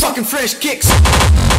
fucking fresh kicks.